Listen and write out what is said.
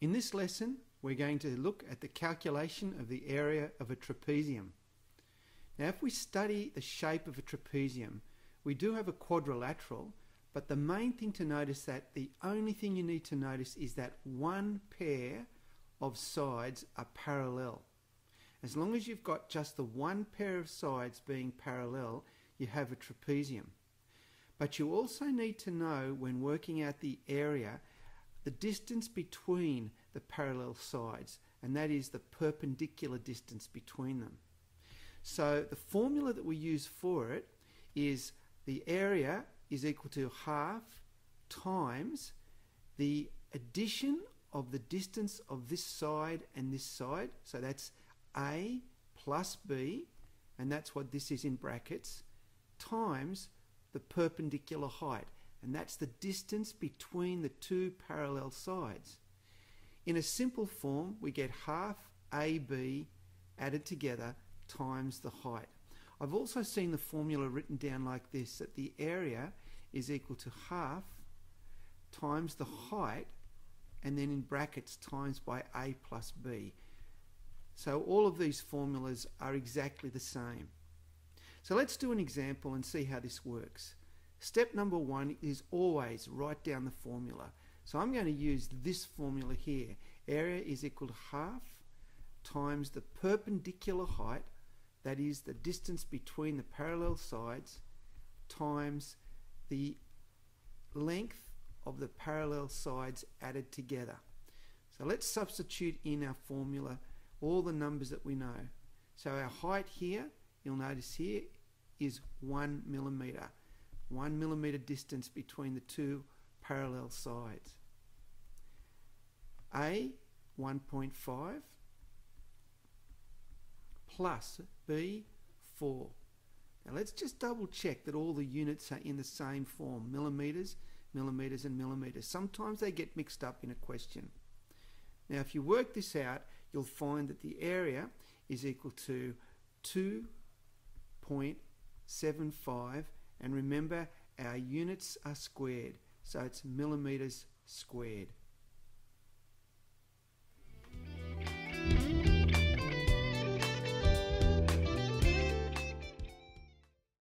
In this lesson, we're going to look at the calculation of the area of a trapezium. Now, if we study the shape of a trapezium, we do have a quadrilateral, but the main thing to notice that the only thing you need to notice is that one pair of sides are parallel. As long as you've got just the one pair of sides being parallel, you have a trapezium. But you also need to know when working out the area the distance between the parallel sides, and that is the perpendicular distance between them. So the formula that we use for it is the area is equal to half times the addition of the distance of this side and this side. So that's A plus B, and that's what this is in brackets, times the perpendicular height and that's the distance between the two parallel sides. In a simple form, we get half AB added together times the height. I've also seen the formula written down like this, that the area is equal to half times the height and then in brackets times by A plus B. So all of these formulas are exactly the same. So let's do an example and see how this works. Step number one is always write down the formula. So I'm going to use this formula here. Area is equal to half times the perpendicular height, that is the distance between the parallel sides, times the length of the parallel sides added together. So let's substitute in our formula all the numbers that we know. So our height here, you'll notice here, is one millimeter one millimeter distance between the two parallel sides. A 1.5 plus B 4. Now let's just double check that all the units are in the same form, millimeters, millimeters and millimeters. Sometimes they get mixed up in a question. Now if you work this out, you'll find that the area is equal to 2.75 and remember, our units are squared, so it's millimetres squared.